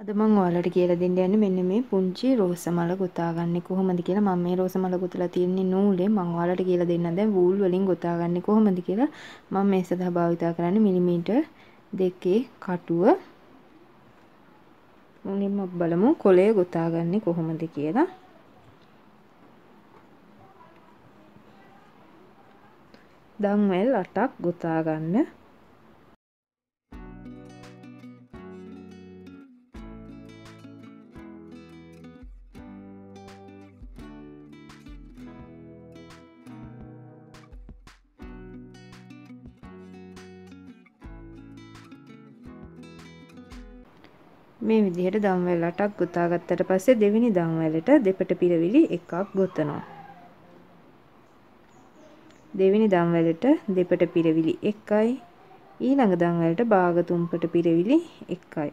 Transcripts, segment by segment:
අද මම ඔයාලට කියලා දෙන්න යන්නේ මෙන්න මේ පුංචි රෝස මල ගොතාගන්නේ කොහොමද කියලා. මම මේ රෝස මල ගොතලා තියෙන්නේ නූලේ. මම ඔයාලට කියලා දෙන්න දැන් වූල් වලින් ගොතාගන්නේ කොහොමද කියලා මම මේ සඳහා භාවිත කරන්නේ මිලිමීටර් දෙකේ කටුව. මුලින්ම බලමු කොලය ගොතාගන්නේ කොහොමද කියලා. දන්වැල් 8ක් ගොතා මේ විදිහට දම්වැල් 8ක් ගොතා ගත්තට පස්සේ දෙවෙනි දම්වැලට දෙපට පිරවිලි එකක් ගොතනවා. දෙවෙනි දම්වැලට දෙපට පිරවිලි 1යි ඊළඟ දම්වැලට භාග තුම්පට පිරවිලි 1යි.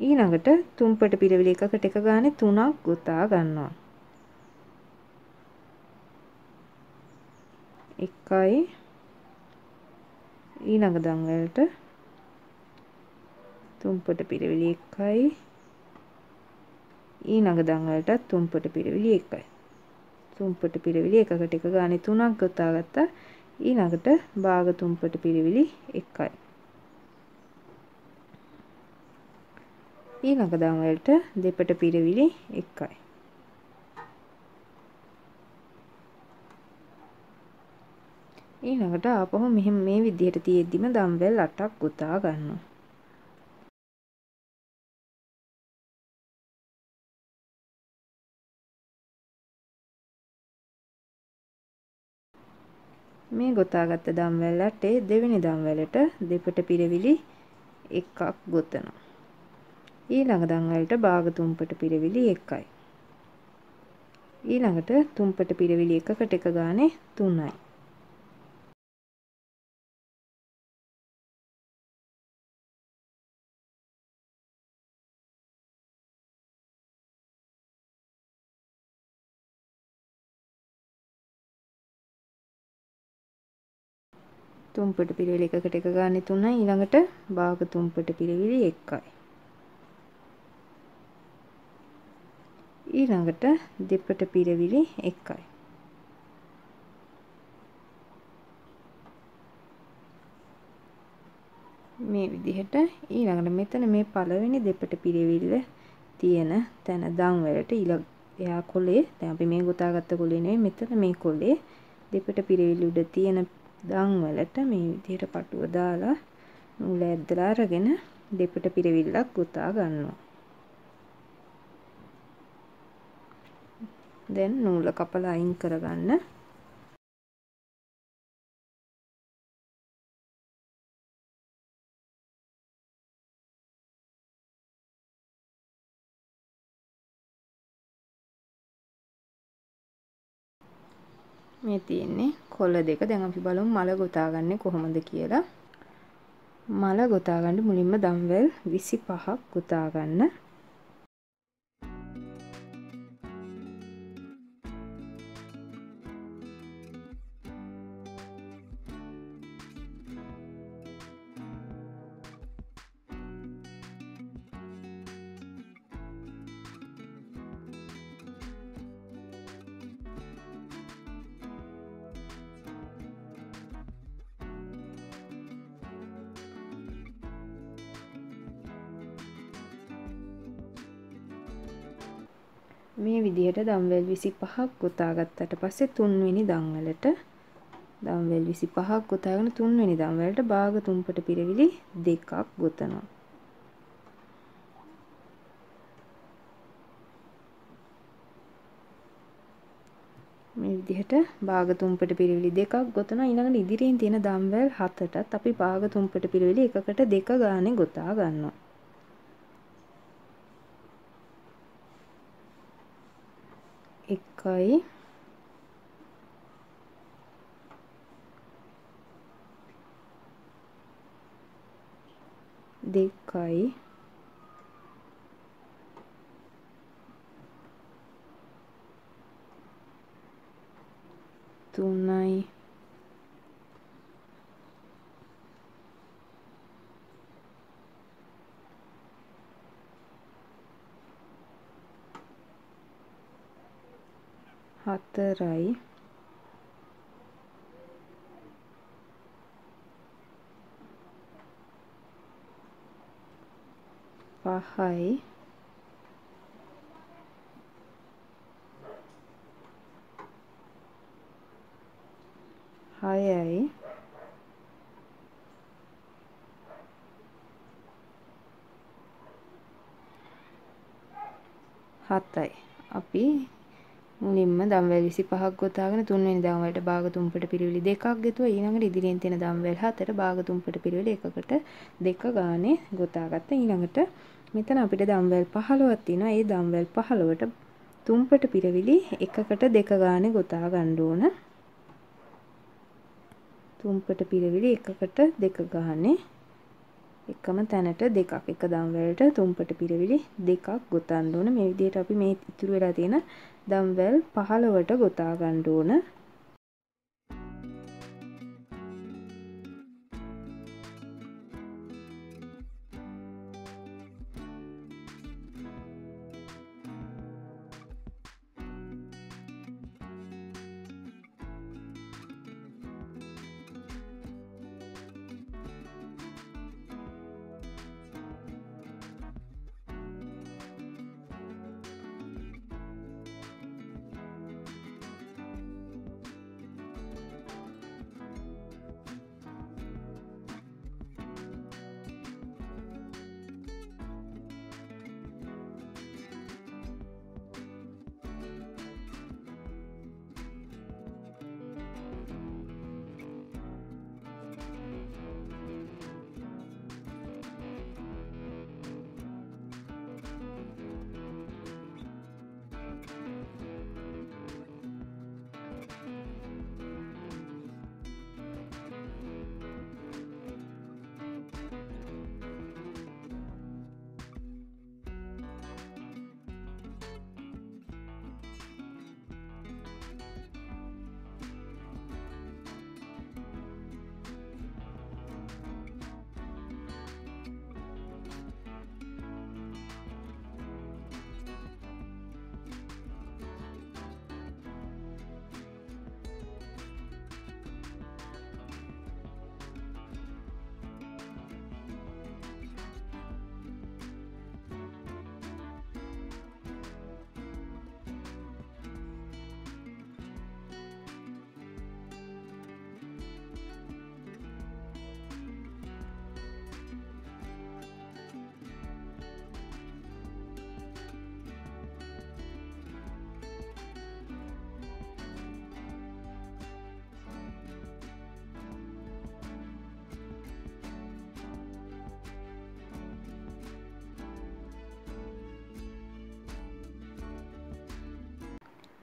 ඊළඟට තුම්පට පිරවිලි එකකට එක ගානේ 3ක් ගොතා ගන්නවා. 1යි ඊළඟ දංවැලට තුම්පට පිරවිලි 1යි ඊළඟ දංවැලටත් තුම්පට පිරවිලි 1යි තුම්පට පිරවිලි එකකට එක ගානේ තුනක් ගොතා ගත්තා. ඊළඟට භාග තුම්පට පිරවිලි 1යි ඊළඟ දංවැලට දෙපට පිරවිලි 1යි ඊළඟට ආපහු මෙහෙම මේ විදිහට තියෙද්දිම දම්බෙල් 8ක් ගොතා ගන්නවා. මේ ගොතාගත්ත දම්වැල් අටේ දෙවෙනි දම්වැලට දෙපට පිරවිලි එකක් ගොතනවා. ඊළඟ දම්වැලට භාග තුම්පට පිරවිලි එකයි. ඊළඟට තුම්පට පිරවිලි එකකට එක ගානේ 3යි. තුම්පට පිරවිලි එකකට එක ගානේ 3යි ඊළඟට භාග තුම්පට පිරවිලි 1යි ඊළඟට දෙපට පිරවිලි 1යි මේ විදිහට ඊළඟට මෙතන මේ පළවෙනි දෙපට පිරවිල්ල තියෙන තැන දම් වලට එයා කොලේ දැන් අපි මේ ගොතාගත්ත කොලේ නෙවෙයි මෙතන මේ කොලේ දෙපට පිරවිලි උඩ තියෙන දන් වලට මේ විදිහට පටුව දාලා නූල ඇද්දලා අරගෙන දෙපට පිරවිල්ලක් ගොතා ගන්නවා. දැන් නූල කපලා අයින් කරගන්න. මේ තියෙන්නේ කොළ දෙක. දැන් අපි බලමු මල ගොතා ගන්න කොහොමද කියලා. මල ගොතා ගන්න මුලින්ම දම්වැල් 25ක් ගොතා මේ විදිහට දම්වැල් 25ක් ගොතා ගත්තට පස්සේ තුන්වෙනි දම්වැලට දම්වැල් 25ක් ගොතාගෙන තුන්වෙනි දම්වැලට භාග තුම්පට පිරවිලි දෙකක් ගොතනවා. මේ විදිහට භාග තුම්පට පිරවිලි දෙකක් ගොතනවා ඊළඟට ඉදිරියෙන් තියෙන දම්වැල් හතටත් අපි භාග තුම්පට පිරවිලි එකකට දෙක ගානේ ගොතා ගන්නවා. එකයි දෙකයි තුනයි හතරයි. පහයි. හයයි. හතයි. අපි මුලින්ම දම්වැල් 25ක් ගොතාගෙන තුන්වෙනි දම්වැලට භාග තුම්පට පිරිවිලි දෙකක් ගෙතුවා. ඊළඟට ඉදිරියෙන් තියෙන දම්වැල් හතට භාග තුම්පට පිරිවිලි එකකට දෙක ගානේ ගොතාගත්තා. ඊළඟට මෙතන අපිට දම්වැල් 15ක් තියෙනවා. ඒ දම්වැල් 15ට තුම්පට පිරිවිලි එකකට දෙක ගානේ ගොතා ගන්න ඕන. තුම්පට පිරිවිලි එකකට දෙක ගානේ එකම තැනට දෙකක්. එක දම්වැලට තුම්පට පිරවිලි දෙකක් ගොතන්න ඕන. මේ විදිහට අපි මේ ඉතුරු වෙලා තියෙන දම්වැල් 15ට ගොතා ගන්න ඕන.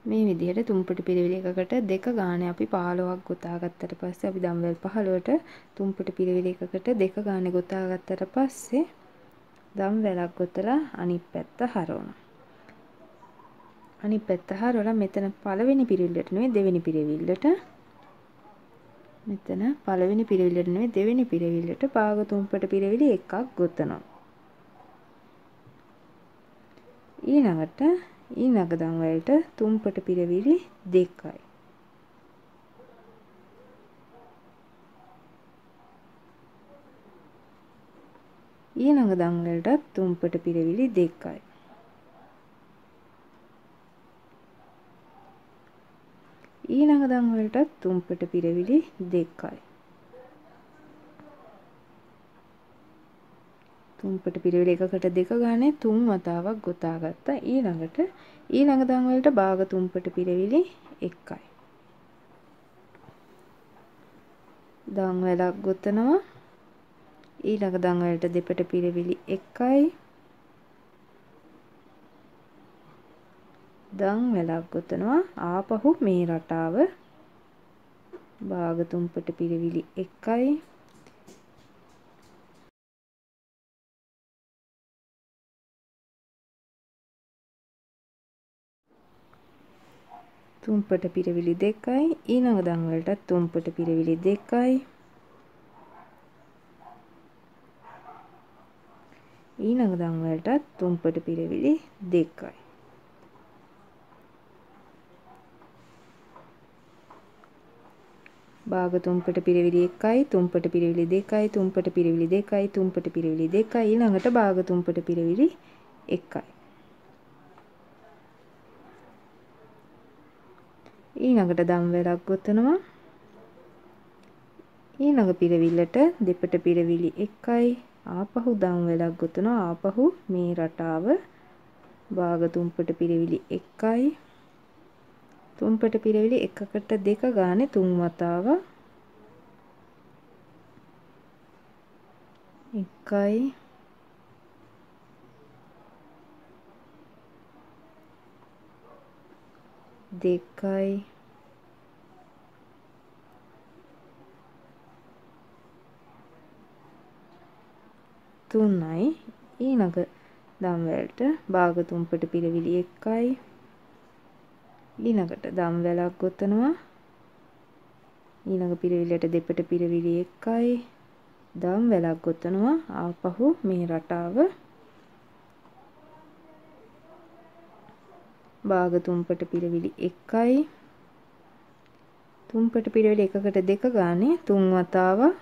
මේ විදිහට තුම්පට පිරිවිලි එකකට දෙක ගානේ අපි 15ක් ගොතා ගත්තට පස්සේ අපි දම්වැල් 15ට තුම්පට පිරිවිලි එකකට දෙක ගානේ ගොතා ගත්තට පස්සේ දම්වැලක් ගොතලා අනිත් පැත්ත හරවනවා. අනිත් පැත්ත හරවලා මෙතන පළවෙනි පිරිවිල්ලට නෙවෙයි දෙවෙනි පිරිවිල්ලට මෙතන පළවෙනි පිරිවිල්ලට නෙවෙයි දෙවෙනි පිරිවිල්ලට පාග තුම්පට පිරිවිලි එකක් ගොතනවා. ඊළඟට ඊළඟ දම්වැලට තුම්පට පිරවිලි දෙකයි. ඊළඟ දම්වැලටත් තුම්පට පිරවිලි දෙකයි. ඊළඟ දම්වැලටත් තුම්පට පිරවිලි දෙකයි. තුම්පට පිරවිලි එකකට දෙක ගානේ තුන් වතාවක් ගොතා ගත්තා. ඊළඟට ඊළඟ දන් වලට භාග තුම්පට පිරවිලි 1යි. දන් වලක් ගොතනවා. ඊළඟ දන් වලට දෙපට පිරවිලි 1යි. දන් වලක් ගොතනවා. ආපහු මේ රටාව භාග තුම්පට පිරවිලි 1යි. තුම්පට පිරවිලි දෙකයි. ඊළඟ දන් වලටත් තුම්පට පිරවිලි දෙකයි. ඊළඟ දන් වලටත් තුම්පට පිරවිලි දෙකයි. භාග තුම්පට පිරවිලි 1යි තුම්පට පිරවිලි 2යි තුම්පට පිරවිලි 2යි තුම්පට පිරවිලි 2යි ඊළඟට භාග තුම්පට පිරවිලි 1යි ඊළඟට දම් වැලක් ගොතනවා. ඊළඟ පිරවිල්ලට දෙපට පිරවිලි 1යි ආපහු දම් වැලක් ගොතනවා. ආපහු මේ රටාව භාග තුම්පට පිරවිලි 1යි තුම්පට පිරවිලි එකකට දෙක ගානේ තුන් වතාවක්. එකයි. දෙකයි. තුනයි ඊළඟ දම් වලට භාග තුම්පට පිරවිලි 1යි ඊළඟට දම් වැලක් ගොතනවා. ඊළඟ පිරවිල්ලට දෙපට පිරවිලි 1යි දම් වැලක් ගොතනවා. ආපහු මේ රටාව. භාග තුම්පට පිරවිලි 1යි තුම්පට පිරවිලි එකකට දෙක ගානේ තුන් වතාවක්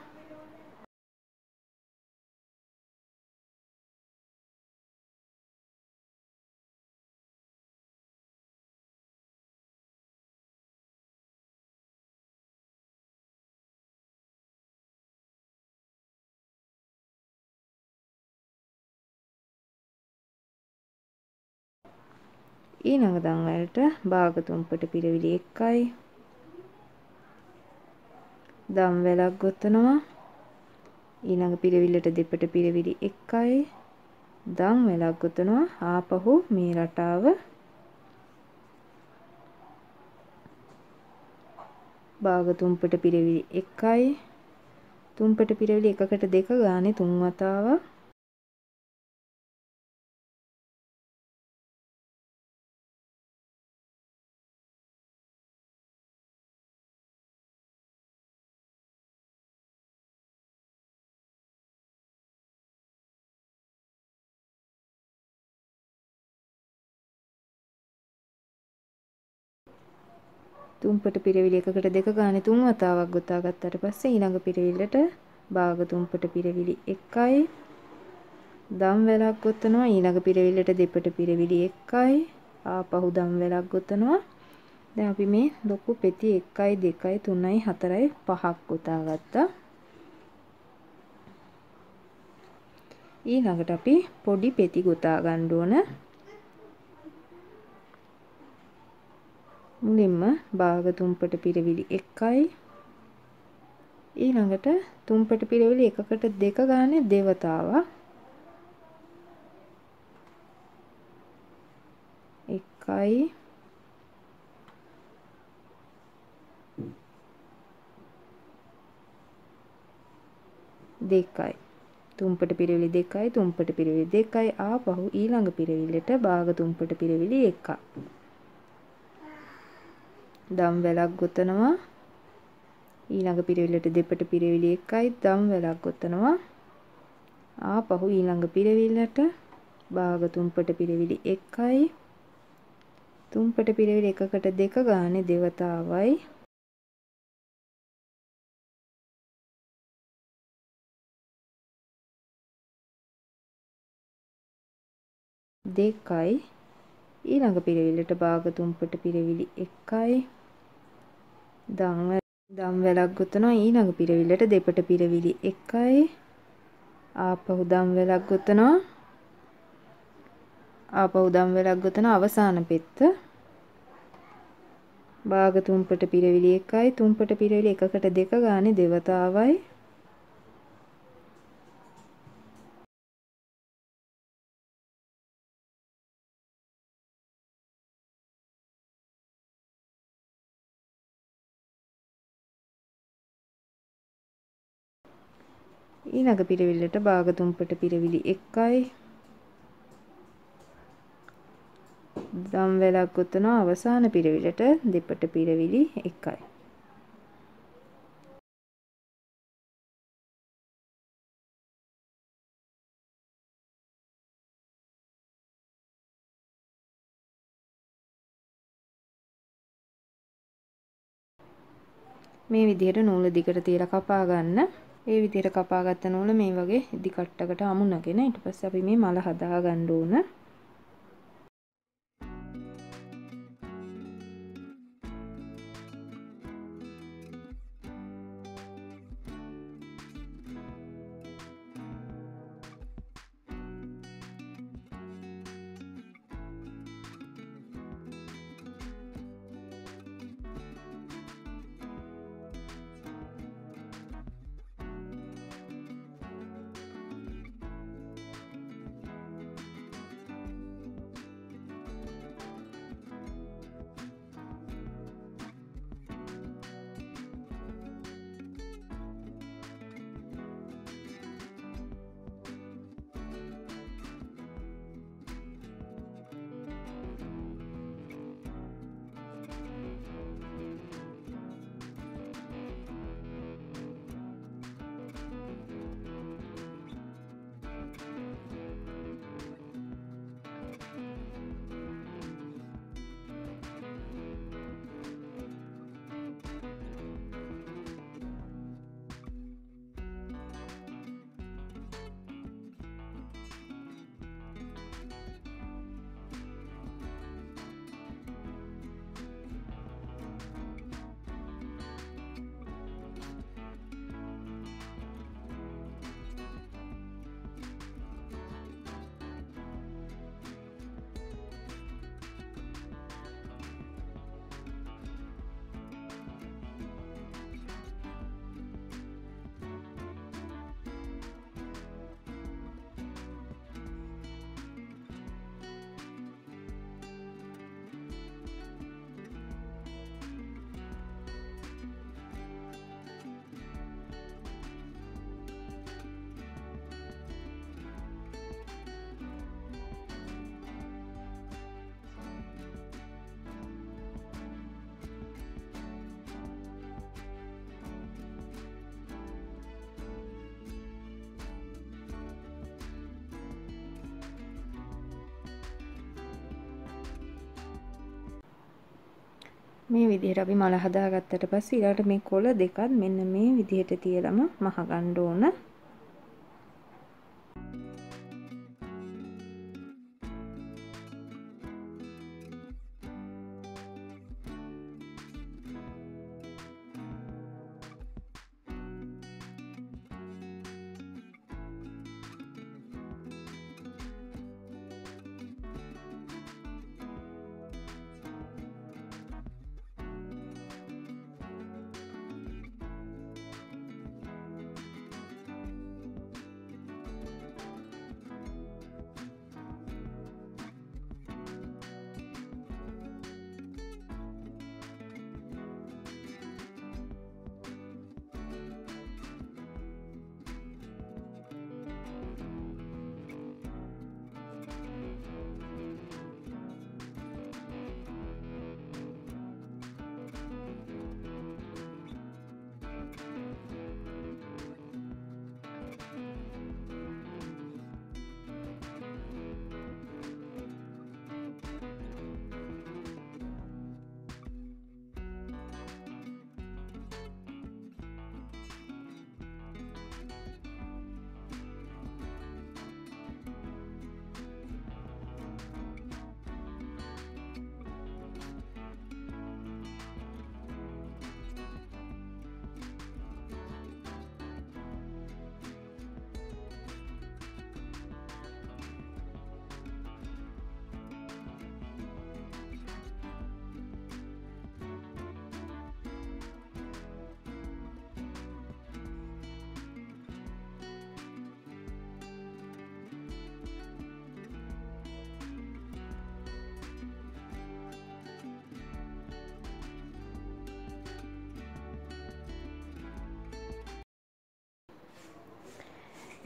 ඊළඟ දන් වලට භාග තුම්පට පිරවිලි 1යි දම් වැලක් ගොතනවා. ඊළඟ පිරවිල්ලට දෙපට පිරවිලි 1යි දම් වැලක් ගොතනවා. ආපහු මේ රටාව. භාග තුම්පට පිරවිලි 1යි තුම්පට පිරවිලි එකකට දෙක ගානේ තුන් වතාවක් තුම්පට පිරවිලි එකකට දෙක ගානේ තුන් වතාවක් ගොතා ගත්තට පස්සේ ඊළඟ පිරවිල්ලට භාග තුම්පට පිරවිලි 1යි දම් වැලක් ගොතනවා ඊළඟ පිරවිල්ලට දෙපට පිරවිලි 1යි ආපහු දම් වැලක් ගොතනවා. දැන් අපි මේ ලොකු පෙති 1යි 2යි 3යි 4යි 5ක් ගොතා ගත්තා. ඊළඟට අපි පොඩි පෙති ගොතා ගන්න ඕන. මුලින්ම භාග තුම්පට පිරවිලි 1යි ඊළඟට තුම්පට පිරවිලි එකකට දෙක ගානේ දෙවතාවක්. එකයි. දෙකයි. තුම්පට පිරවිලි දෙකයි තුම්පට පිරවිලි දෙකයි ආපහු ඊළඟ පිරවිල්ලට භාග තුම්පට පිරවිලි එකක්. දම් වැලක් ගොතනවා. ඊළඟ පිරවිල්ලට දෙපට පිරවිලි එකයි දම් වැලක් ගොතනවා. ආපහු ඊළඟ පිරවිල්ලට භාග තුම්පට පිරවිලි එකයි. තුම්පට පිරවිලි එකකට දෙක ගානේ දෙවතාවයි. දෙකයි. ඊළඟ පිරවිල්ලට භාග තුම්පට පිරවිලි 1යි දම් දම් වැලක් ගොතනවා. ඊළඟ පිරවිල්ලට දෙපට පිරවිලි 1යි ආපහු දම් වැලක් ගොතනවා. ආපහු දම් වැලක් ගොතන අවසාන පෙත්ත. භාග තුම්පට පිරවිලි 1යි තුම්පට පිරවිලි එකකට දෙක ගානේ දෙවතාවයි. ඊළඟ පිරවිල්ලට භාග තුම්පට පිරවිලි 1යි දම් වැලක් ගොතනවා අවසාන පිරවිලට දෙපට පිරවිලි 1යි මේ විදිහට නූල දිගට තියලා කපා ගන්න. ඒ විදිහට කපාගත්ත නූල මේ වගේ ඉදි කට්ටකට අමුණගෙන ඊට පස්සේ අපි මේ මල හදා ගන්න ඕන. මේ විදිහට අපි මල හදාගත්තට පස්සේ ඊළඟට මේ කොළ දෙකත් මෙන්න මේ විදිහට තියලම මහ ගන්න ඕන.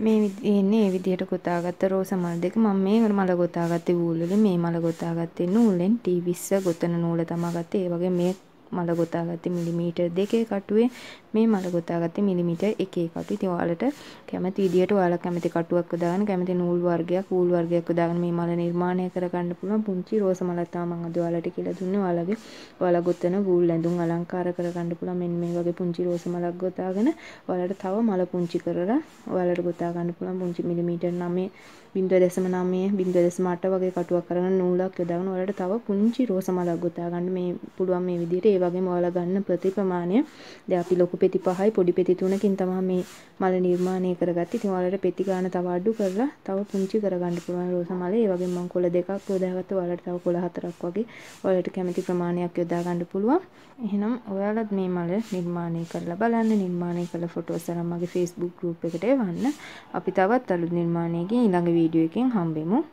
මේ ඉන්නේ මේ විදිහට ගොතාගත්ත රෝස මල් දෙක මම මේ මල ගොතාගත්තේ වූල් වලින් මේ මල ගොතාගත්තේ නූලෙන් T20 ගොතන නූල තමයි ගත්තේ. ඒ වගේ මේ මල ගොතාගත්තේ මිලිමීටර් දෙකේ කටුවේ මේ මල ගොතාගත්තේ මිලිමීටර් 1 කටු. ඉතින් ඔයාලට කැමති විදියට ඔයාලා කැමති කටුවක් යොදාගෙන කැමති නූල් වර්ගයක් ඌල් වර්ගයක් යොදාගෙන මේ මල නිර්මාණය කරගන්න පුළුවන්. පුංචි රෝස මලක් තමයි මම අද ඔයාලට කියලා දුන්නේ. ඔයාලගේ ඔයාලා ගොතන වූල් ඇඳුම් අලංකාර කරගන්න පුළුවන්. මෙන්න මේ වගේ පුංචි රෝස මලක් ගොතාගෙන ඔයාලට තව මල පුංචි කරලා ඔයාලට ගොතා ගන්න පුළුවන් පුංචි මිලිමීටර් 9 0.9 0.8 වගේ කටුවක් කරගෙන නූලක් යොදාගෙන ඔයාලට තව පුංචි රෝස මලක් ගොතා ගන්න මේ පුළුවන් මේ විදිහට ඒ වගේම ඔයාලා ගන්න ප්‍රති ප්‍රමාණය දැන් අපි ලොකු පෙති පහයි පොඩි පෙති තුනකින් තමයි මේ මල නිර්මාණය කරගත්තේ. ඉතින් ඔයාලට පෙති ගන්න තව අඩු කරලා තව පුංචි කරගන්න පුළුවන් රෝස මල. ඒ වගේම මම කොළ දෙකක් යොදාගත්තා. ඔයාලට තව කොළ හතරක් වගේ ඔයාලට කැමති ප්‍රමාණයක් යොදා ගන්න පුළුවන්. එහෙනම් ඔයාලත් මේ මල නිර්මාණය කරලා බලන්න. නිර්මාණය කළ ෆොටෝස් අරන් මගේ Facebook group එකට එවන්න. අපි තවත් අලුත් නිර්මාණයකින් ඊළඟ වීඩියෝ එකෙන් හම්බෙමු.